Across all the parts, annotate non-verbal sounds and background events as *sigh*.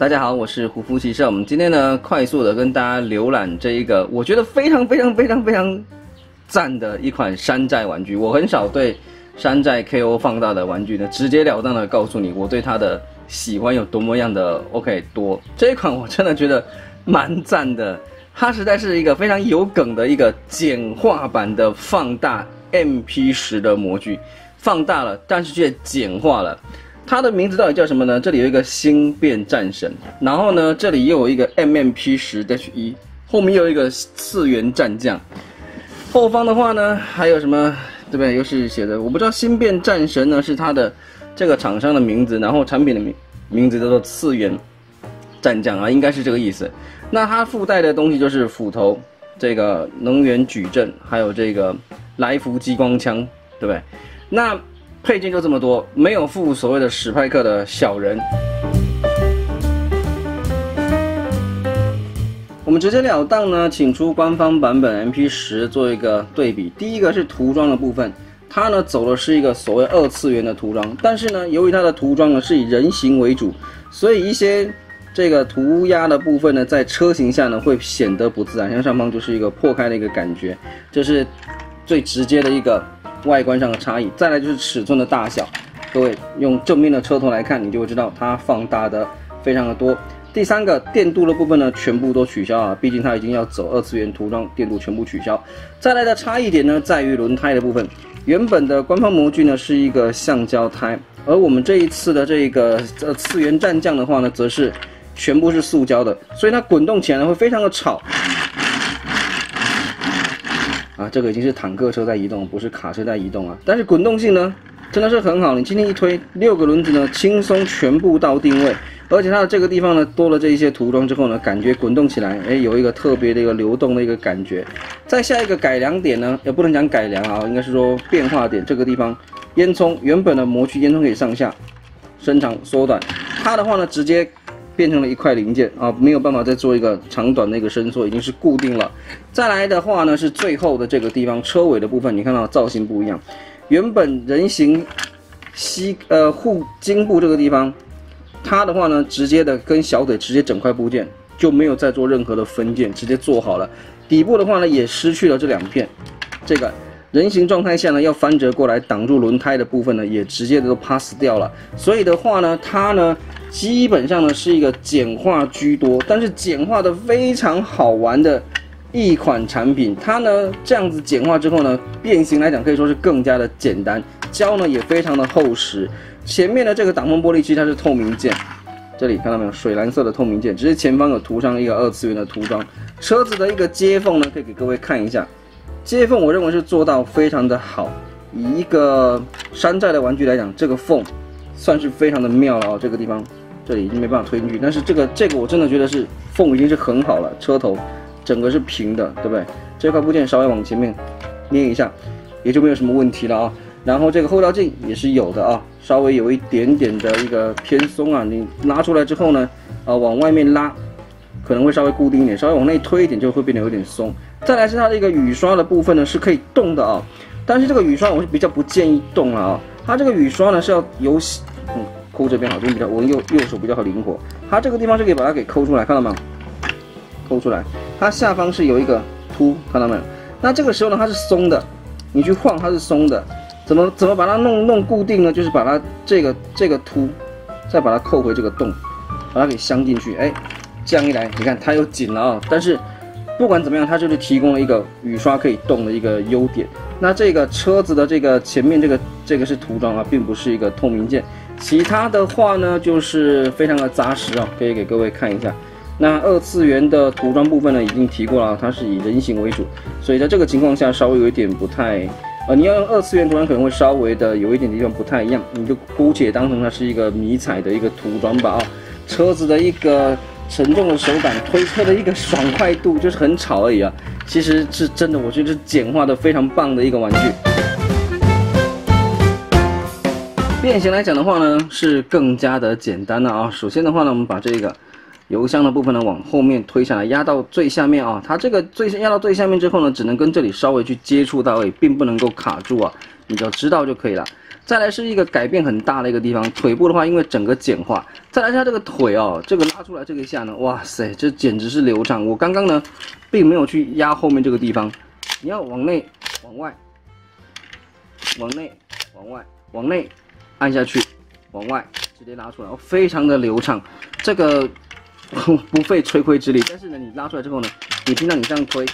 大家好，我是胡夫骑士。我们今天呢，快速的跟大家浏览这一个我觉得非常非常非常非常赞的一款山寨玩具。我很少对山寨 KO 放大的玩具呢，直截了当的告诉你我对它的喜欢有多么样的 OK 多。这一款我真的觉得蛮赞的，它实在是一个非常有梗的一个简化版的放大 MP 十的模具，放大了，但是却简化了。它的名字到底叫什么呢？这里有一个星变战神，然后呢，这里又有一个 M M P 十 H 一，后面又有一个次元战将。后方的话呢，还有什么？对不对？又是写的，我不知道星变战神呢是它的这个厂商的名字，然后产品的名名字叫做次元战将啊，应该是这个意思。那它附带的东西就是斧头、这个能源矩阵，还有这个来福激光枪，对不对？那。配件就这么多，没有附所谓的史派克的小人。我们直截了当呢，请出官方版本 MP 十做一个对比。第一个是涂装的部分，它呢走的是一个所谓二次元的涂装，但是呢，由于它的涂装呢是以人形为主，所以一些这个涂鸦的部分呢，在车型下呢会显得不自然。像上方就是一个破开的一个感觉，这是最直接的一个。外观上的差异，再来就是尺寸的大小。各位用正面的车头来看，你就会知道它放大的非常的多。第三个电镀的部分呢，全部都取消啊，毕竟它已经要走二次元涂装，电镀全部取消。再来的差异点呢，在于轮胎的部分。原本的官方模具呢是一个橡胶胎，而我们这一次的这个呃次元战将的话呢，则是全部是塑胶的，所以它滚动起来呢会非常的吵。啊，这个已经是坦克车在移动，不是卡车在移动啊。但是滚动性呢，真的是很好。你轻轻一推，六个轮子呢，轻松全部到定位。而且它的这个地方呢，多了这一些涂装之后呢，感觉滚动起来，哎，有一个特别的一个流动的一个感觉。再下一个改良点呢，也不能讲改良啊，应该是说变化点。这个地方烟囱原本的模具烟囱可以上下伸长缩短，它的话呢，直接。变成了一块零件啊，没有办法再做一个长短的一个伸缩，已经是固定了。再来的话呢，是最后的这个地方车尾的部分，你看到造型不一样。原本人形膝呃护颈部这个地方，它的话呢，直接的跟小腿直接整块部件就没有再做任何的分件，直接做好了。底部的话呢，也失去了这两片，这个。人形状态下呢，要翻折过来挡住轮胎的部分呢，也直接的都 pass 掉了。所以的话呢，它呢基本上呢是一个简化居多，但是简化的非常好玩的一款产品。它呢这样子简化之后呢，变形来讲可以说是更加的简单，胶呢也非常的厚实。前面的这个挡风玻璃其实它是透明件，这里看到没有，水蓝色的透明件，只是前方有涂上一个二次元的涂装。车子的一个接缝呢，可以给各位看一下。接缝我认为是做到非常的好，以一个山寨的玩具来讲，这个缝算是非常的妙了哦。这个地方这里已经没办法推进去，但是这个这个我真的觉得是缝已经是很好了，车头整个是平的，对不对？这块部件稍微往前面捏一下，也就没有什么问题了啊。然后这个后照镜也是有的啊，稍微有一点点的一个偏松啊，你拉出来之后呢，呃，往外面拉可能会稍微固定一点，稍微往内推一点就会变得有点松。再来是它的一个雨刷的部分呢，是可以动的啊，但是这个雨刷我是比较不建议动了啊。它这个雨刷呢是要由嗯抠这边好，这边比较我右右手比较好灵活。它这个地方是可以把它给抠出来，看到吗？抠出来，它下方是有一个凸，看到没有？那这个时候呢它是松的，你去晃它是松的，怎么怎么把它弄弄固定呢？就是把它这个这个凸，再把它扣回这个洞，把它给镶进去。哎，这样一来，你看它又紧了啊，但是。不管怎么样，它就是提供了一个雨刷可以动的一个优点。那这个车子的这个前面这个这个是涂装啊，并不是一个透明件。其他的话呢，就是非常的扎实啊，可以给各位看一下。那二次元的涂装部分呢，已经提过了，它是以人形为主，所以在这个情况下稍微有一点不太，呃，你要用二次元涂装可能会稍微的有一点地方不太一样，你就姑且当成它是一个迷彩的一个涂装吧啊，车子的一个。沉重的手感，推车的一个爽快度，就是很吵而已啊。其实是真的，我觉得是简化的非常棒的一个玩具。变形来讲的话呢，是更加的简单了啊。首先的话呢，我们把这个油箱的部分呢往后面推下来，压到最下面啊。它这个最压到最下面之后呢，只能跟这里稍微去接触到位，并不能够卡住啊。你只要知道就可以了。再来是一个改变很大的一个地方，腿部的话，因为整个简化。再来一下这个腿哦，这个拉出来这个一下呢，哇塞，这简直是流畅。我刚刚呢，并没有去压后面这个地方，你要往内、往外、往内、往外、往内按下去，往外直接拉出来，哦非常的流畅。这个 *laughs* 不费吹灰之力，但是呢，你拉出来之后呢，你听到你这样推，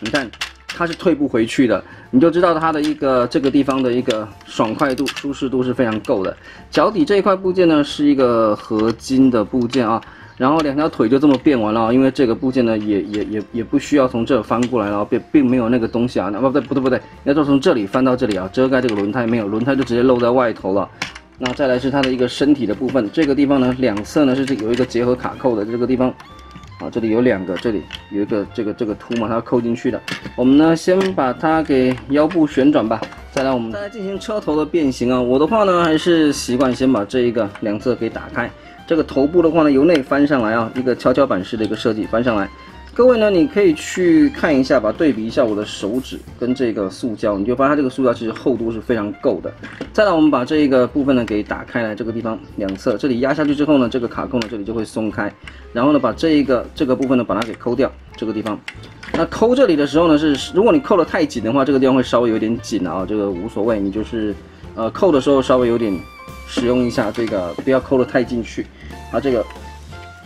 你看。它是退不回去的，你就知道它的一个这个地方的一个爽快度、舒适度是非常够的。脚底这一块部件呢是一个合金的部件啊，然后两条腿就这么变完了，因为这个部件呢也也也也不需要从这翻过来了，并并没有那个东西啊，那不对不对不对，要说从这里翻到这里啊，遮盖这个轮胎没有，轮胎就直接露在外头了。那再来是它的一个身体的部分，这个地方呢两侧呢是有一个结合卡扣的这个地方。啊，这里有两个，这里有一个这个这个凸嘛，它要扣进去的。我们呢，先把它给腰部旋转吧。再来，我们再来进行车头的变形啊。我的话呢，还是习惯先把这一个两侧给打开。这个头部的话呢，由内翻上来啊，一个跷跷板式的一个设计，翻上来。各位呢，你可以去看一下吧，对比一下我的手指跟这个塑胶，你就发现它这个塑胶其实厚度是非常够的。再来，我们把这一个部分呢给打开来，这个地方两侧这里压下去之后呢，这个卡扣呢这里就会松开，然后呢把这一个这个部分呢把它给抠掉，这个地方。那抠这里的时候呢，是如果你扣的太紧的话，这个地方会稍微有点紧啊，这个无所谓，你就是呃扣的时候稍微有点使用一下这个，不要抠的太进去。啊，这个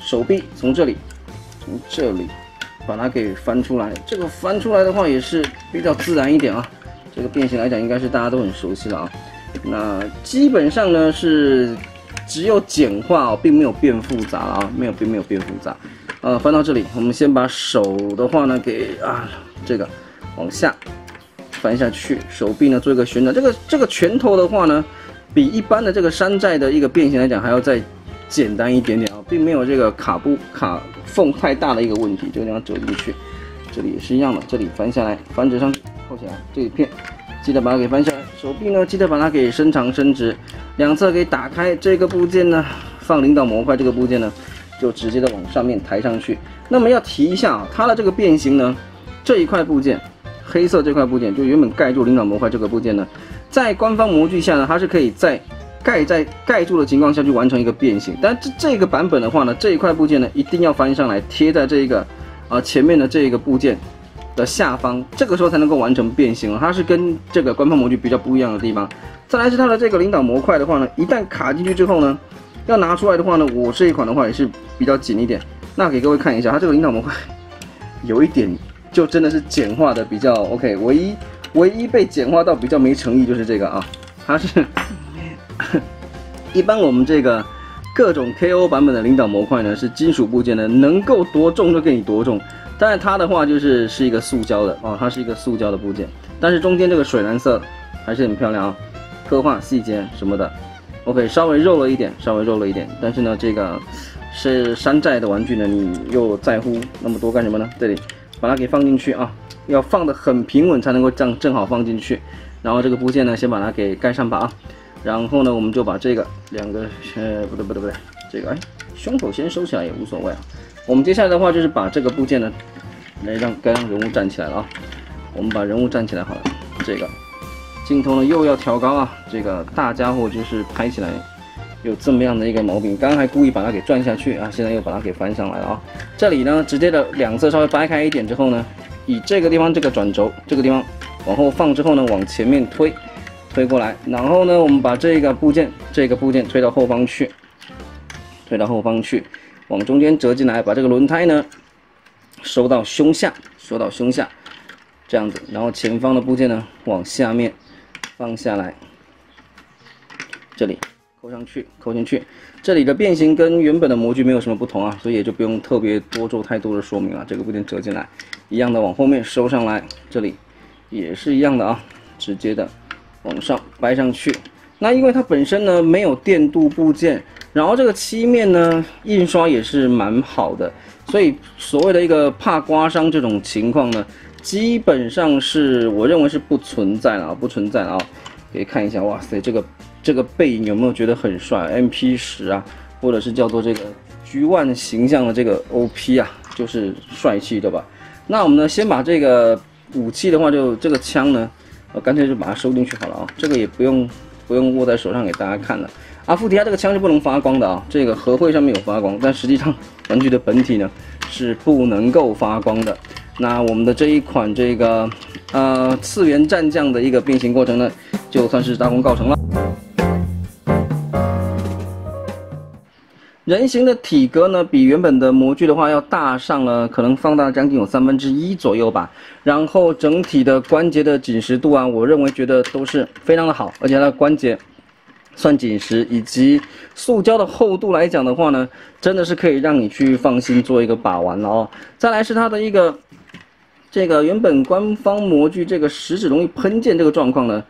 手臂从这里，从这里。把它给翻出来，这个翻出来的话也是比较自然一点啊。这个变形来讲，应该是大家都很熟悉了啊。那基本上呢是只有简化哦，并没有变复杂啊，没有并没有变复杂。呃，翻到这里，我们先把手的话呢给啊这个往下翻下去，手臂呢做一个旋转。这个这个拳头的话呢，比一般的这个山寨的一个变形来讲还要再简单一点点啊，并没有这个卡不卡。缝太大的一个问题，这个地方折进去，这里也是一样的，这里翻下来，翻折上去，扣起来，这一片记得把它给翻下来，手臂呢记得把它给伸长伸直，两侧给打开，这个部件呢放领导模块，这个部件呢就直接的往上面抬上去。那么要提一下啊，它的这个变形呢，这一块部件，黑色这块部件就原本盖住领导模块这个部件呢，在官方模具下呢，它是可以在。盖在盖住的情况下去完成一个变形，但这这个版本的话呢，这一块部件呢一定要翻上来贴在这一个啊前面的这个部件的下方，这个时候才能够完成变形它是跟这个官方模具比较不一样的地方。再来是它的这个领导模块的话呢，一旦卡进去之后呢，要拿出来的话呢，我这一款的话也是比较紧一点。那给各位看一下，它这个领导模块有一点就真的是简化的比较 OK，唯一唯一被简化到比较没诚意就是这个啊，它是。*laughs* 一般我们这个各种 KO 版本的领导模块呢，是金属部件的，能够多重就给你多重。但是它的话就是是一个塑胶的哦，它是一个塑胶的部件。但是中间这个水蓝色还是很漂亮啊，刻画细节什么的。OK，稍微肉了一点，稍微肉了一点。但是呢，这个是山寨的玩具呢，你又在乎那么多干什么呢？这里把它给放进去啊，要放的很平稳才能够正正好放进去。然后这个部件呢，先把它给盖上吧啊。然后呢，我们就把这个两个，呃，不对不对不对，这个哎，胸口先收起来也无所谓啊。我们接下来的话就是把这个部件呢，来让该让人物站起来了啊。我们把人物站起来好了，这个镜头呢又要调高啊。这个大家伙就是拍起来有这么样的一个毛病，刚刚还故意把它给转下去啊，现在又把它给翻上来了啊。这里呢，直接的两侧稍微掰开一点之后呢，以这个地方这个转轴这个地方往后放之后呢，往前面推。推过来，然后呢，我们把这个部件，这个部件推到后方去，推到后方去，往中间折进来，把这个轮胎呢收到胸下，收到胸下，这样子，然后前方的部件呢往下面放下来，这里扣上去，扣进去，这里的变形跟原本的模具没有什么不同啊，所以也就不用特别多做太多的说明了。这个部件折进来，一样的往后面收上来，这里也是一样的啊，直接的。往上掰上去，那因为它本身呢没有电镀部件，然后这个漆面呢印刷也是蛮好的，所以所谓的一个怕刮伤这种情况呢，基本上是我认为是不存在了啊，不存在了啊。可以看一下，哇塞，这个这个背影有没有觉得很帅？MP 十啊，或者是叫做这个橘万形象的这个 OP 啊，就是帅气的吧？那我们呢先把这个武器的话，就这个枪呢。我干脆就把它收进去好了啊，这个也不用不用握在手上给大家看了。阿，富迪亚这个枪是不能发光的啊，这个盒会上面有发光，但实际上玩具的本体呢是不能够发光的。那我们的这一款这个呃次元战将的一个变形过程呢，就算是大功告成了。人形的体格呢，比原本的模具的话要大上了，可能放大将近有三分之一左右吧。然后整体的关节的紧实度啊，我认为觉得都是非常的好，而且它的关节算紧实，以及塑胶的厚度来讲的话呢，真的是可以让你去放心做一个把玩了哦。再来是它的一个这个原本官方模具这个食指容易喷溅这个状况呢，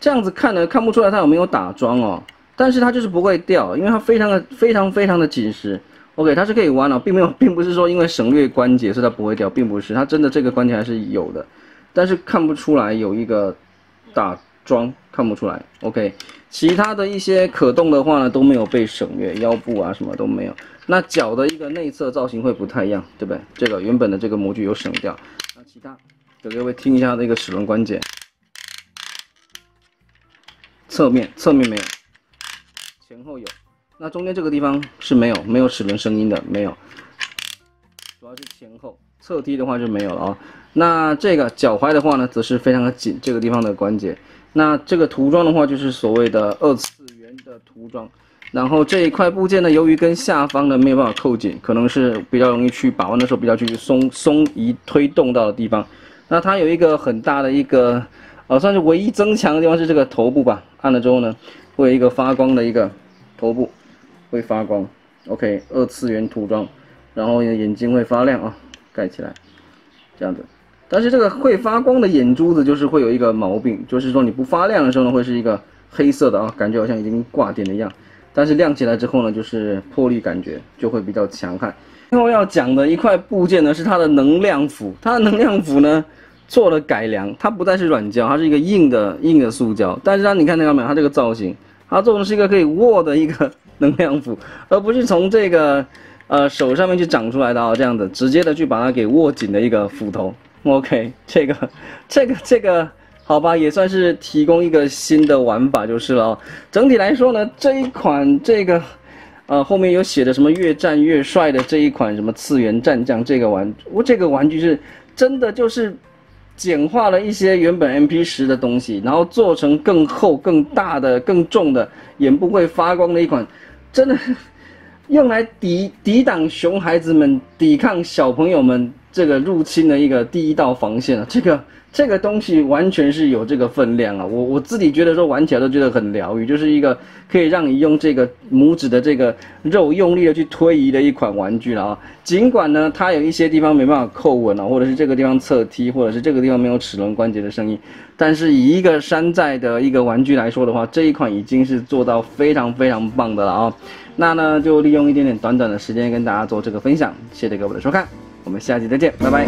这样子看呢看不出来它有没有打桩哦。但是它就是不会掉，因为它非常的非常非常的紧实。OK，它是可以弯的，并没有，*laughs* 并不是说因为省略关节所以它不会掉，并不是，它真的这个关节还是有的，但是看不出来有一个打桩，看不出来。OK，其他的一些可动的话呢都没有被省略，腰部啊什么都没有。那脚的一个内侧造型会不太一样，对不对？这个原本的这个模具有省掉。那其他给各位听一下那个齿轮关节，侧面侧面没有。前后有，那中间这个地方是没有，没有齿轮声音的，没有。主要是前后侧踢的话就没有了啊。那这个脚踝的话呢，则是非常的紧，这个地方的关节。那这个涂装的话，就是所谓的二次元的涂装。然后这一块部件呢，由于跟下方的没有办法扣紧，可能是比较容易去把玩的时候比较去松松移推动到的地方。那它有一个很大的一个，呃，算是唯一增强的地方是这个头部吧。按了之后呢。会有一个发光的一个头部，会发光，OK，二次元涂装，然后眼睛会发亮啊，盖起来，这样子。但是这个会发光的眼珠子就是会有一个毛病，就是说你不发亮的时候呢，会是一个黑色的啊，感觉好像已经挂点的一样。但是亮起来之后呢，就是魄力感觉就会比较强悍。最后要讲的一块部件呢，是它的能量斧，它的能量斧呢。做了改良，它不再是软胶，它是一个硬的硬的塑胶。但是它，你看那个没有？它这个造型，它做的是一个可以握的一个 *laughs* 能量斧，而不是从这个呃手上面去长出来的啊，这样子直接的去把它给握紧的一个斧头。OK，这个这个这个好吧，也算是提供一个新的玩法就是了。整体来说呢，这一款这个呃后面有写的什么越战越帅的这一款什么次元战将这个玩，我这个玩具是真的就是。简化了一些原本 MP 十的东西，然后做成更厚、更大的、更重的，眼部会发光的一款，真的 *laughs* 用来抵抵挡熊孩子们、抵抗小朋友们这个入侵的一个第一道防线了。这个。这个东西完全是有这个分量啊！我我自己觉得说玩起来都觉得很疗愈，就是一个可以让你用这个拇指的这个肉用力的去推移的一款玩具了啊！尽管呢，它有一些地方没办法扣稳啊，或者是这个地方侧踢，或者是这个地方没有齿轮关节的声音，但是以一个山寨的一个玩具来说的话，这一款已经是做到非常非常棒的了啊！那呢，就利用一点点短短的时间跟大家做这个分享，谢谢各位的收看，我们下期再见，拜拜。